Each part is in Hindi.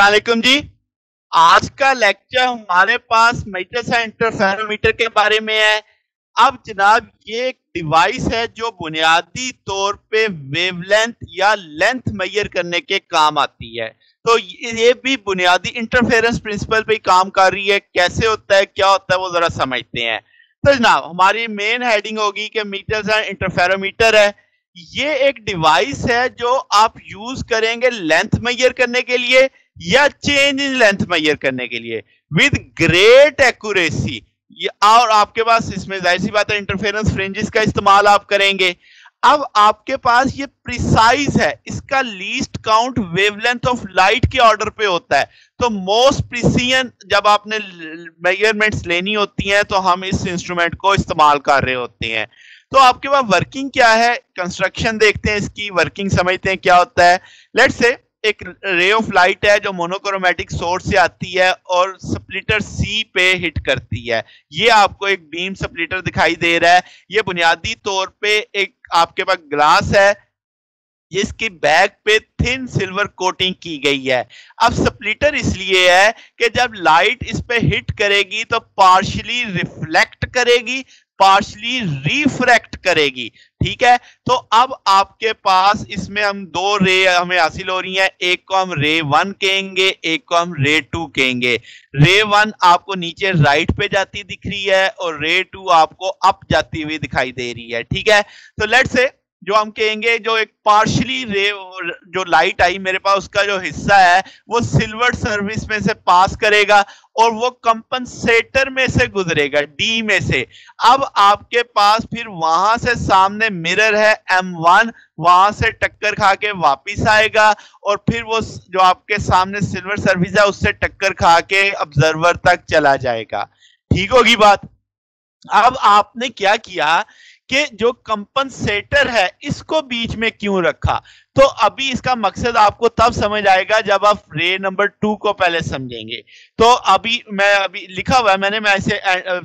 असलाकुम जी। आज का लेक्चर हमारे पास मीटर से इंटरफेरोमीटर के बारे में है। अब जनाब, ये एक डिवाइस है जो बुनियादी तौर पे वेवलेंथ या लेंथ मेजर करने के काम आती है। तो ये भी बुनियादी इंटरफेरेंस प्रिंसिपल पे काम कर रही है। कैसे होता है, क्या होता है, वो जरा समझते हैं। तो जनाब, हमारी मेन हेडिंग होगी कि मीटर एंड इंटरफेरोमीटर है। ये एक डिवाइस है जो आप यूज़ करेंगे लेंथ मेजर करने के लिए। या चेंज इन लेंथ मैयर करने के लिए। विद ग्रेट एक्यूरेसी और आपके पास इसमें ज़ाहिर सी बात है इंटरफेरेंस फ्रेंजिस का इस्तेमाल आप करेंगे। अब आपके पास ये प्रिसाइज है। इसका least count wavelength of light के ऑर्डर पे होता है। तो मोस्ट प्रिसियन जब आपने मेजरमेंट्स लेनी होती हैं तो हम इस इंस्ट्रूमेंट को इस्तेमाल कर रहे होते हैं। तो आपके पास वर्किंग क्या है? कंस्ट्रक्शन देखते हैं इसकी। वर्किंग समझते हैं क्या होता है। लेट से एक रे ऑफ़ लाइट है जो मोनोक्रोमेटिक सोर्स से आती है और स्प्लिटर सी पे हिट करती है। ये आपको एक बीम स्प्लिटर दिखाई दे रहा है। ये बुनियादी तौर पे एक आपके पास ग्लास है। जिसकी बैक पे थिन सिल्वर कोटिंग की गई है। अब स्प्लिटर इसलिए है कि जब लाइट इस पे हिट करेगी तो पार्शली रिफ्लेक्ट करेगी। पार्शली रिफ्रैक्ट करेगी, ठीक है? तो अब आपके पास इसमें हम दो रे हमें हासिल हो रही हैं। एक को हम रे वन कहेंगे, एक को हम रे टू कहेंगे। रे वन आपको नीचे राइट पे जाती दिख रही है और रे टू आपको अप जाती हुई दिखाई दे रही है, ठीक है? तो लेट से जो हम कहेंगे जो एक पार्शली रे जो लाइट आई मेरे पास, उसका जो हिस्सा है, वो सिल्वर सर्विस में से पास करेगा और वो कंपनसेटर में से गुजरेगा डी में से। अब आपके पास फिर वहाँ से सामने मिरर है M1 वहाँ से टक्कर खा के वापिस आएगा और फिर वो जो आपके सामने सिल्वर सर्विस है, उससे टक्कर खा के ऑब्जर्वर तक चला जाएगा। ठीक होगी बात? अब आपने क्या किया कि जो कंपनसेटर है, इसको बीच में क्यों रखा? तो अभी इसका मकसद आपको तब समझ आएगा जब आप रे नंबर टू को पहले समझेंगे। तो अभी मैं अभी लिखा हुआ है, मैंने, मैं ऐसे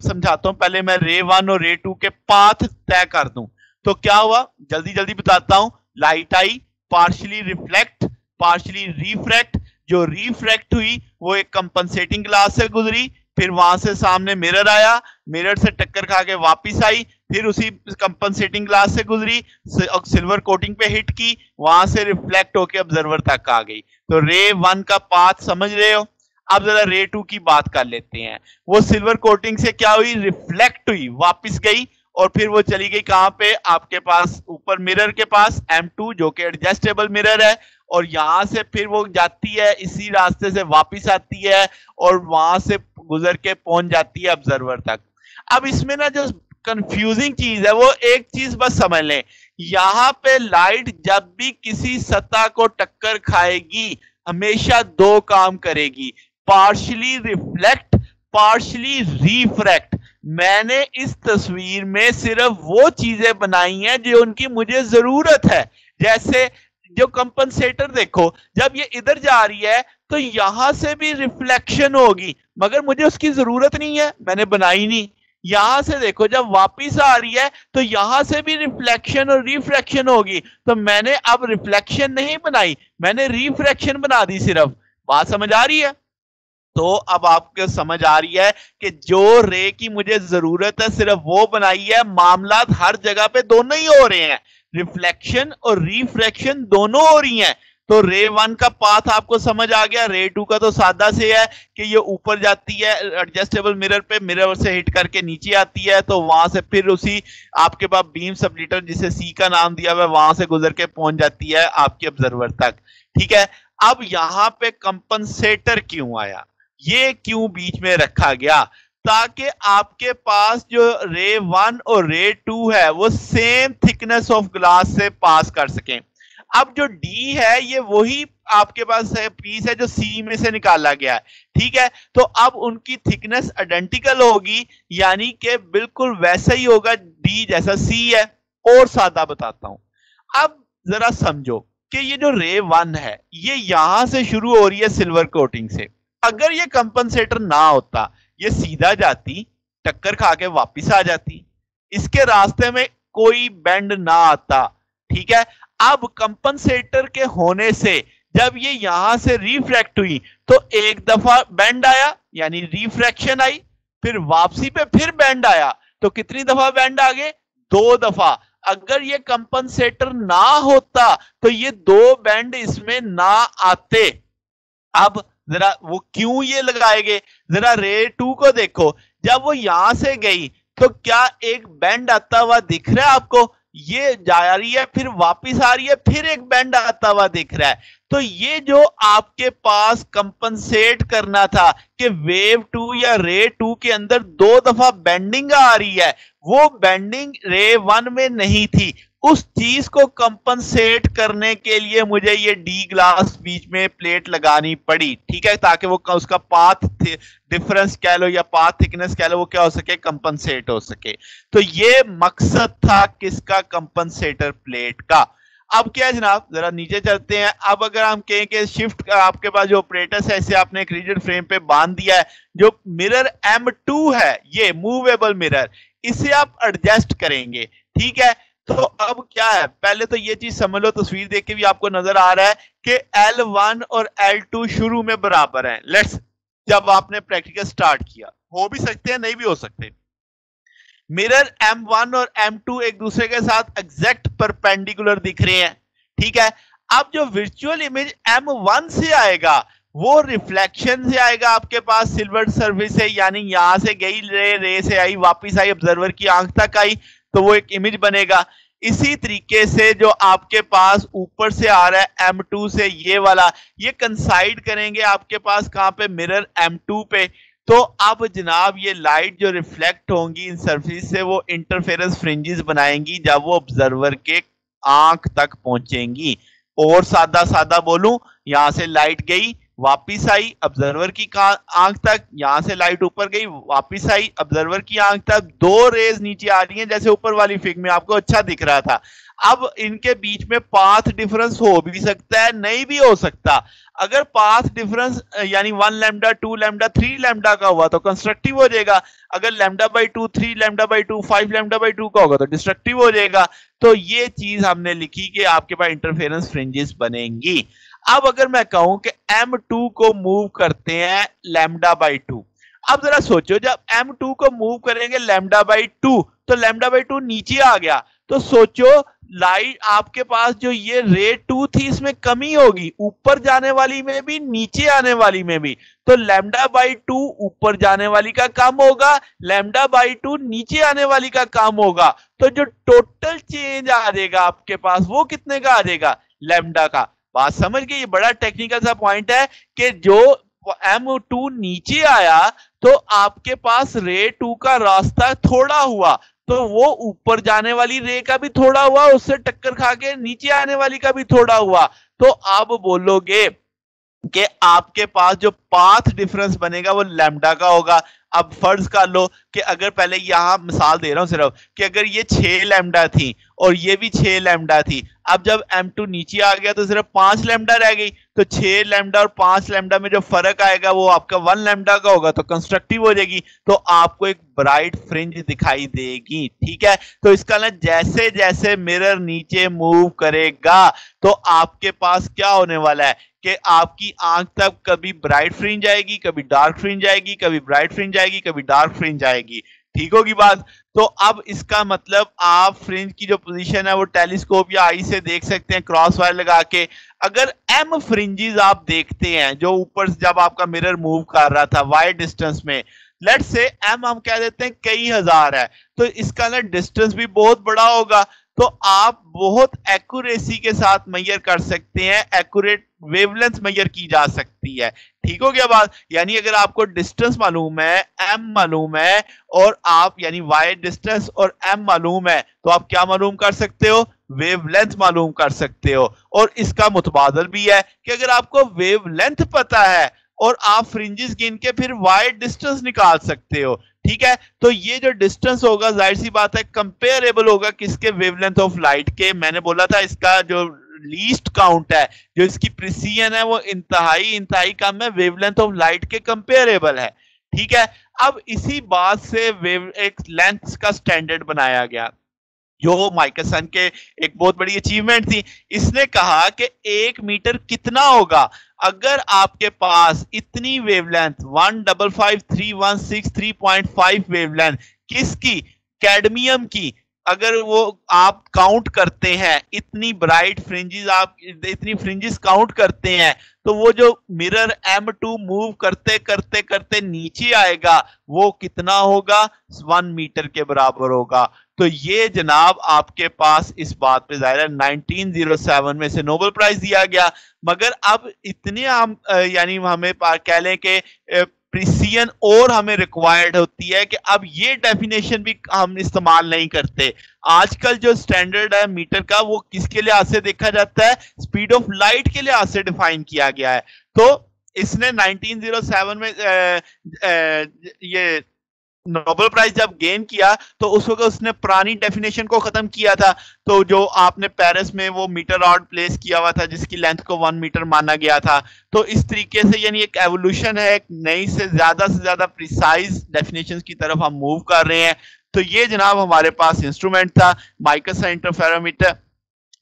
समझाता हूँ। पहले मैं रे वन और रे टू के पाथ तय कर दूँ। तो क्या हुआ? जल्दी जल्दी बताता हूँ। लाइट आई पार्शली रिफ्लेक्ट पार्शली रिफ्रैक्ट जो रिफ्रैक्ट हुई, वो एक कंपनसेटिंग ग्लास से गुजरी, फिर वहाँ से सामने मिरर आया। मिरर से टक्कर खा के वापिस आई। फिर उसी कंपनसेटिंग ग्लास से गुजरी सिल्वर कोटिंग पे हिट की, वहाँ से रिफ्लेक्ट होके ऑब्जर्वर तक आ गई। तो रे वन का पाथ समझ रहे हो? अब जरा रे टू की बात कर लेते हैं। वो सिल्वर कोटिंग से क्या हुई? रिफ्लेक्ट हुई, वापिस गई, और फिर वो चली गई कहाँ पे? आपके पास ऊपर मिरर के पास M2 जो कि एडजस्टेबल मिरर है, और यहाँ से फिर वो जाती है, इसी रास्ते से वापस आती है, और वहाँ से गुजर के पहुँच जाती है ऑब्जर्वर तक। अब इसमें ना जो कंफ्यूजिंग चीज़ है, वो एक चीज़ बस समझ लें। यहाँ पे लाइट जब भी किसी सतह को टक्कर खाएगी, हमेशा दो काम करेगी पार्शली रिफ्लेक्ट पार्शली रिफ्रैक्ट मैंने इस तस्वीर में सिर्फ़ वो चीज़ें बनाई हैं जो उनकी मुझे ज़रूरत है। जैसे जो कंपनसेटर देखो, जब ये इधर जा रही है तो यहाँ से भी रिफ्लेक्शन होगी, मगर मुझे उसकी ज़रूरत नहीं है, मैंने बनाई नहीं। यहाँ से देखो, जब वापिस आ रही है तो यहाँ से भी रिफ्लेक्शन और रिफ्रैक्शन होगी। तो मैंने अब रिफ्लेक्शन नहीं बनाई, मैंने रिफ्रैक्शन बना दी सिर्फ़। बात समझ आ रही है? तो अब आपको समझ आ रही है कि जो रे की मुझे ज़रूरत है, सिर्फ़ वो बनाई है। मामला हर जगह पे दोनों ही हो रहे हैं। रिफ्लेक्शन और रिफ्रैक्शन दोनों हो रही हैं। तो रे वन का पाथ आपको समझ आ गया रे टू का तो सादा से है कि ये ऊपर जाती है एडजस्टेबल मिरर पे मिरर से हिट करके नीचे आती है तो वहाँ से फिर उसी आपके पास बीम सब्लिटर जिसे सी का नाम दिया हुआ वहाँ से गुजर के पहुँच जाती है आपके ऑब्जर्वर तक। ठीक है? अब यहाँ पे कंपनसेटर क्यों आया? ये क्यों बीच में रखा गया? ताकि आपके पास जो रे वन और रे टू है, वो सेम थिकनेस ऑफ़ ग्लास से पास कर सकें। अब जो डी है, ये वही आपके पास है पीस है जो सी में से निकाला गया है, ठीक है? तो अब उनकी थिकनेस आइडेंटिकल होगी, यानी कि बिल्कुल वैसा ही होगा डी जैसा सी है, और सादा बताता हूँ। अब जरा समझो कि ये जो रे वन है, ये यहाँ से शुरू हो रही है सिल्वर कोटिंग से। अगर ये कंपनसेटर ना होता, ये सीधा जाती, टक्कर खा के वापिस आ जाती। इसके रास्ते में कोई बेंड ना आता, ठीक है? अब कंपनसेटर के होने से, जब ये यहाँ से रिफ्रैक्ट हुई तो एक दफ़ा बैंड आया, यानी रिफ्रैक्शन आई, फिर वापसी पे फिर बैंड आया। तो कितनी दफ़ा बैंड आ गए? दो दफ़ा। अगर ये कंपनसेटर ना होता तो ये दो बैंड इसमें ना आते। अब जरा वो क्यों ये लगाए गए? जरा रे टू को देखो। जब वो यहाँ से गई तो क्या एक बैंड आता हुआ दिख रहा है आपको? ये जा रही है, फिर वापस आ रही है, फिर एक बैंड आता हुआ दिख रहा है। तो ये जो आपके पास कंपनसेट करना था कि वेव टू या रे टू के अंदर दो दफ़ा बैंडिंग आ रही है, वो बैंडिंग रे वन में नहीं थी। उस चीज़ को कंपनसेट करने के लिए मुझे ये डी ग्लास बीच में प्लेट लगानी पड़ी, ठीक है? ताकि वो उसका पाथ डिफरेंस कह लो या पाथ थिकनेस कह लो, वो क्या हो सके? कंपनसेट हो सके। तो ये मकसद था किसका? कंपनसेटर प्लेट का। अब क्या जनाब? जरा नीचे चलते हैं। अब अगर हम कहें कि शिफ्ट आपके पास जो ऑपरेटर्स है, इसे आपने एक रिजिड फ्रेम पे बाँध दिया है, जो मिरर M2 है, ये मूवेबल मिरर इसे आप एडजस्ट करेंगे, ठीक है? तो अब क्या है? पहले तो ये चीज़ समझ लो, तस्वीर देख के भी आपको नज़र आ रहा है कि L1 और L2 शुरू में बराबर हैं। लेट्स जब आपने प्रैक्टिकल स्टार्ट किया। हो भी सकते हैं, नहीं भी हो सकते। मिरर M1 और M2 एक दूसरे के साथ एग्जैक्ट परपेंडिकुलर दिख रहे हैं। ठीक है? अब जो वर्चुअल इमेज M1 से आएगा, वो रिफ्लेक्शन से आएगा आपके पास। सिल्वर सर्विस से, यानी यहाँ से गई, रे रे से आई, वापिस आई ऑब्जर्वर की आँख तक आई। तो वो एक इमेज बनेगा। इसी तरीके से जो आपके पास ऊपर से आ रहा है M2 से ये वाला, ये कंसाइड करेंगे आपके पास कहाँ पे? मिरर M2 पे। तो अब जनाब ये लाइट जो रिफ्लेक्ट होंगी इन सर्फिस से, वो इंटरफेरेंस फ्रिंजेस बनाएँगी जब वो ऑब्जर्वर के आँख तक पहुंचेंगी। और सादा सादा बोलूँ, यहाँ से लाइट गई वापिस आई ऑब्जर्वर की आँख तक, यहाँ से लाइट ऊपर गई, वापिस आई ऑब्जर्वर की आँख तक, दो रेज नीचे आ रही हैं, जैसे ऊपर वाली फिग में आपको अच्छा दिख रहा था। अब इनके बीच में पाथ डिफरेंस हो भी सकता है, नहीं भी हो सकता। अगर पाथ डिफरेंस यानी one lambda two lambda three lambda का हुआ तो कंस्ट्रक्टिव हो जाएगा। अगर lambda by two three lambda by two five lambda by two का होगा तो डिस्ट्रक्टिव हो जाएगा। तो ये चीज़ हमने लिखी कि आपके पास इंटरफेरेंस फ्रिंजेस बनेंगी। अब अगर मैं कहूँ कि M2 को मूव करते हैं लेमडा बाई टू अब जरा सोचो, जब M2 को मूव करेंगे लेमडा बाई टू तो लेमडा बाई टू नीचे आ गया। तो सोचो लाइट आपके पास जो ये रे टू थी, इसमें कमी होगी, ऊपर जाने वाली में भी, नीचे आने वाली में भी। तो लेमडा बाई टू ऊपर जाने वाली का काम होगा लेमडा बाई टू नीचे आने वाली का काम होगा। तो जो टोटल चेंज आ जाएगा आपके पास, वो कितने का आ जाएगा? लेमडा का। बात समझ गए ये बड़ा टेक्निकल सा पॉइंट है कि जो एम टू नीचे आया तो आपके पास रे टू का रास्ता थोड़ा हुआ तो वो ऊपर जाने वाली रे का भी थोड़ा हुआ, उससे टक्कर खा के नीचे आने वाली का भी थोड़ा हुआ। तो आप बोलोगे कि आपके पास जो पाथ डिफरेंस बनेगा, वो लेमडा का होगा। अब फ़र्ज़ कर लो कि अगर पहले यहाँ मिसाल दे रहा हूँ सिर्फ़, कि अगर ये छह लेमडा थी और ये भी छह लेमडा थी। अब जब एम टू नीचे आ गया तो सिर्फ़ पाँच लेमडा रह गई। तो छह लेमडा और पाँच लेमडा में जो फ़र्क आएगा वो आपका वन लेमडा का होगा तो कंस्ट्रक्टिव हो जाएगी। तो आपको एक ब्राइट फ्रिंज दिखाई देगी, ठीक है? तो इसका ना जैसे जैसे मिरर नीचे मूव करेगा तो आपके पास क्या होने वाला है? कि आपकी आँख तक कभी ब्राइट फ्रिंज आएगी, कभी डार्क फ्रिंज आएगी, कभी ब्राइट फ्रिंज आएगी, कभी डार्क फ्रिंज आएगी। ठीक होगी बात? तो अब इसका मतलब आप फ्रिंज की जो पोजीशन है वो टेलीस्कोप या आई से देख सकते हैं क्रॉस वायर लगा के। अगर एम फ्रिंजेस आप देखते हैं, जो ऊपर जब आपका मिरर मूव कर रहा था वाइड डिस्टेंस में लेट से एम हम कह देते हैं कई हज़ार है तो इसका ना डिस्टेंस भी बहुत बड़ा होगा। तो आप बहुत एक्यूरेसी के साथ मैयर कर सकते हैं एक्यूरेट वेवलेंथ मैयर की जा सकती है। ठीक हो गया बात? यानी अगर आपको डिस्टेंस मालूम है एम मालूम है, और आप, यानी वाई डिस्टेंस और एम मालूम है तो आप क्या मालूम कर सकते हो? वेवलेंथ मालूम कर सकते हो। और इसका मुतबादल भी है कि अगर आपको वेवलेंथ पता है, और आप फ्रिंजेस गिन के फिर वाइड डिस्टेंस निकाल सकते हो, ठीक है? तो ये जो डिस्टेंस होगा, ज़ाहिर सी बात है कंपेरेबल होगा किसके वेवलेंथ ऑफ़ लाइट के? मैंने बोला था इसका जो लीस्ट काउंट है। जो इसकी प्रिसीजन है, वो इंतहाई इंतहाई कम है। वेवलेंथ ऑफ़ लाइट के कंपेरेबल है। ठीक है? अब इसी बात से वेव एक लेंथ का स्टैंडर्ड बनाया गया। जो माइकल के एक बहुत बड़ी अचीवमेंट थी। इसने कहा कि एक मीटर कितना होगा? अगर आपके पास इतनी wavelength one double five three one six three point five wavelength किसकी? कैडमियम की। अगर वो आप काउंट करते हैं, इतनी ब्राइट फ्रिंजेस आप, इतनी फ्रिंजेस काउंट करते हैं तो वो जो मिरर M2 मूव करते करते करते नीचे आएगा, वो कितना होगा? वन मीटर के बराबर होगा। तो ये जनाब आपके पास इस बात पे ज़ाहिर है 1907 में से नोबेल प्राइज दिया गया। मगर अब इतने हम यानी हमें कह लें कि प्रिसियन और हमें रिक्वायर्ड होती है कि अब ये डेफिनेशन भी हम इस्तेमाल नहीं करते। आजकल जो स्टैंडर्ड है मीटर का वो किसके लिहाज से देखा जाता है? स्पीड ऑफ़ लाइट के लिहाज से डिफाइन किया गया है। तो इसने 1907 में आ, आ, ये नोबेल प्राइज जब गेन किया तो उस वक्त उसने पुरानी डेफिनेशन को खत्म किया था। तो जो आपने पेरिस में वो मीटर आउट प्लेस किया हुआ था, जिसकी लेंथ को वन मीटर माना गया था। तो इस तरीके से यानी एक एवोल्यूशन है, एक नई से ज़्यादा से ज़्यादा प्रिसाइज डेफिनेशन की तरफ़ हम मूव कर रहे हैं। तो ये जनाब हमारे पास इंस्ट्रूमेंट था माइक्रोसा इंटरफेरोमीटर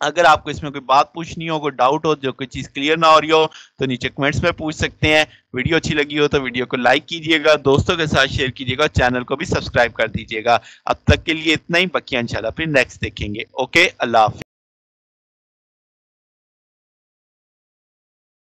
अगर आपको इसमें कोई बात पूछनी हो, कोई डाउट हो, जो कोई चीज़ क्लियर ना हो रही हो तो नीचे कमेंट्स में पूछ सकते हैं। वीडियो अच्छी लगी हो तो वीडियो को लाइक कीजिएगा, दोस्तों के साथ शेयर कीजिएगा चैनल को भी सब्सक्राइब कर दीजिएगा। अब तक के लिए इतना ही, बाकी इंशाल्लाह फिर नेक्स्ट देखेंगे। ओके अल्लाह